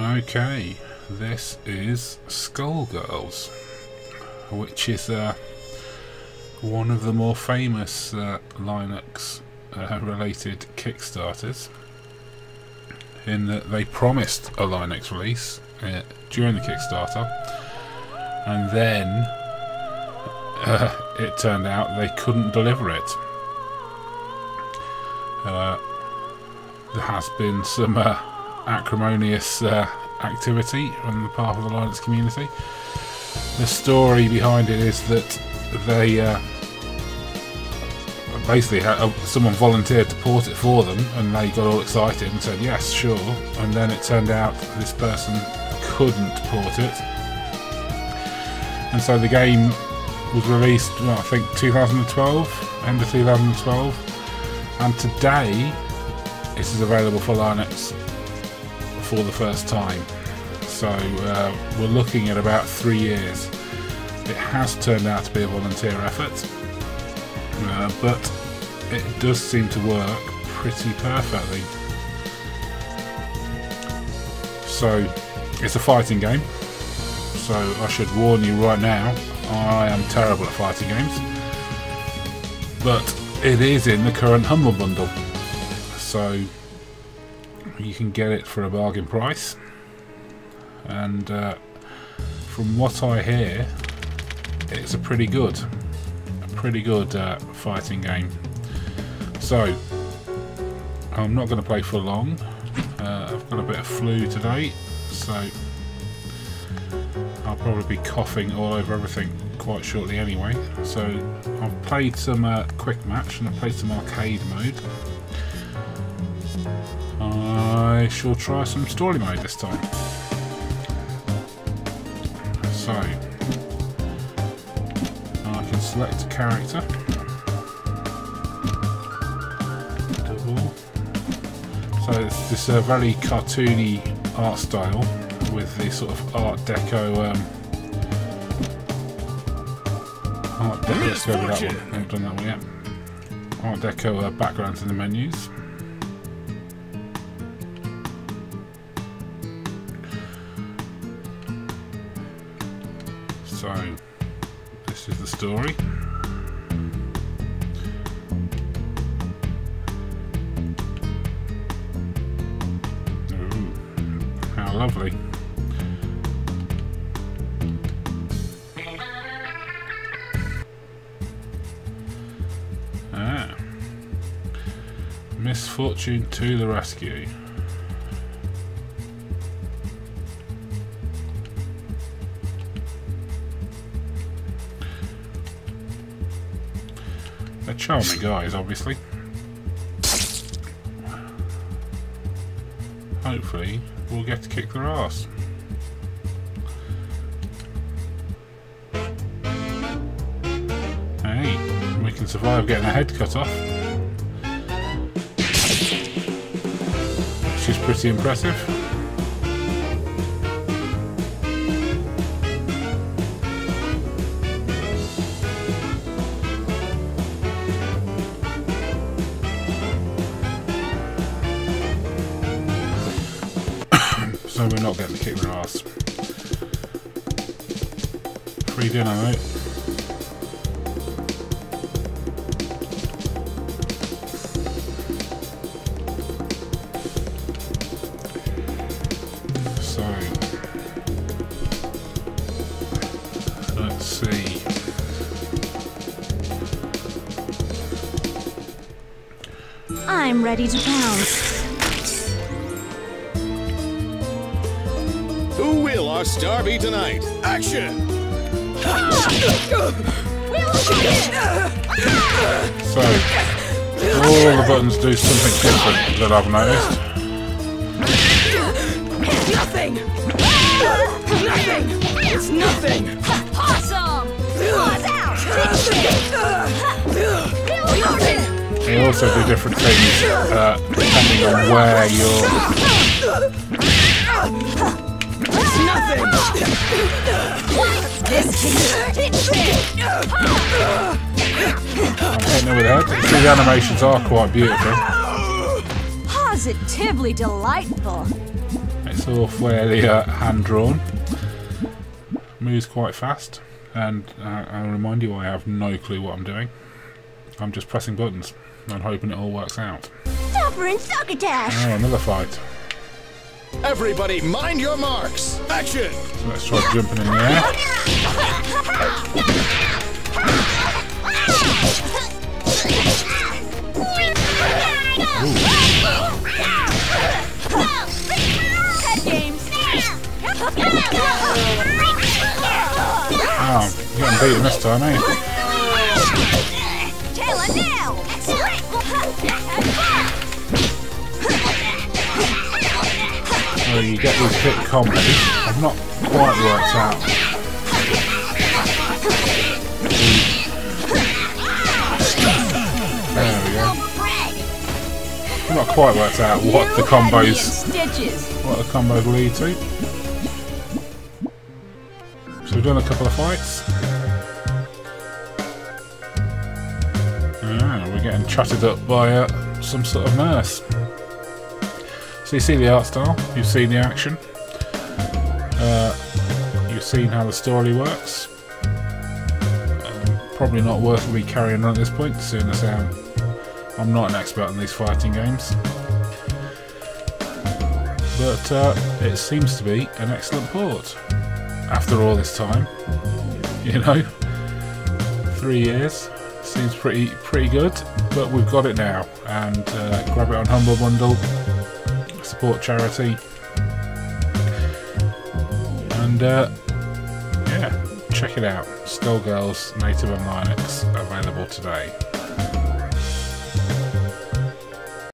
Okay, this is Skullgirls, which is uh, one of the more famous uh, Linux uh, related Kickstarters in that they promised a Linux release uh, during the Kickstarter and then uh, it turned out they couldn't deliver it. Uh, there has been some acrimonious uh, activity on the part of the Linux community. The story behind it is that they uh, basically had, uh, someone volunteered to port it for them, and they got all excited and said yes, sure. And then it turned out this person couldn't port it, and so the game was released, well, I think 2012, end of 2012, and today this is available for Linux for the first time. So uh, we're looking at about three years. It has turned out to be a volunteer effort, uh, but it does seem to work pretty perfectly. So it's a fighting game. So I should warn you right now, I am terrible at fighting games. But it is in the current Humble Bundle so you can get it for a bargain price. And uh, from what I hear it's a pretty good a pretty good uh, fighting game. So I'm not going to play for long. Uh, I've got a bit of flu today so I'll probably be coughing all over everything quite shortly anyway. So I've played some uh, quick match and I've played some arcade mode I shall try some story mode this time. So, I can select a character. Double. So it's this uh, very cartoony art style with the sort of Art Deco. Um, art Deco. Let's go with that one. I haven't done that one yet. Art Deco uh, backgrounds in the menus. This is the story. Ooh, how lovely. Ah. Misfortune to the rescue. They're charming guys, obviously. Hopefully, we'll get to kick their ass. Hey, we can survive getting our head cut off. Which is pretty impressive. So we're not getting to kick ass. Free dinner, mate. Let's see. I'm ready to pounce. Who will our star be tonight? Action! So all the buttons do something different that I've noticed. Nothing! Nothing! It's nothing! Awesome! Claws out! Nothing! They also do different things uh, depending on where you're. It's nothing! This can hurt it big! I'm hitting them with the head. Animations are quite beautiful. Positively delightful. It's all fairly uh, hand drawn. Moves quite fast, and uh, I'll remind you, I have no clue what I'm doing. I'm just pressing buttons and hoping it all works out. Topper and Succotash! Oh, another fight. Everybody, mind your marks. Action! So let's try jumping in the air. Cut! Oh, you're getting beaten this time, eh? You get these combos. I've not quite worked out. There we go. I've not quite worked out what the combos what the combos lead to. So we've done a couple of fights. Ah, we're getting chatted up by uh, some sort of nurse. So you see the art style, you've seen the action, uh, you've seen how the story works. Um, probably not worth me carrying on at this point, seeing as how I'm not an expert in these fighting games but uh, it seems to be an excellent port after all this time. You know, three years seems pretty pretty good, but we've got it now, and uh, grab it on Humble Bundle, support charity, and uh, yeah, check it out. Skullgirls Native and Linux available today.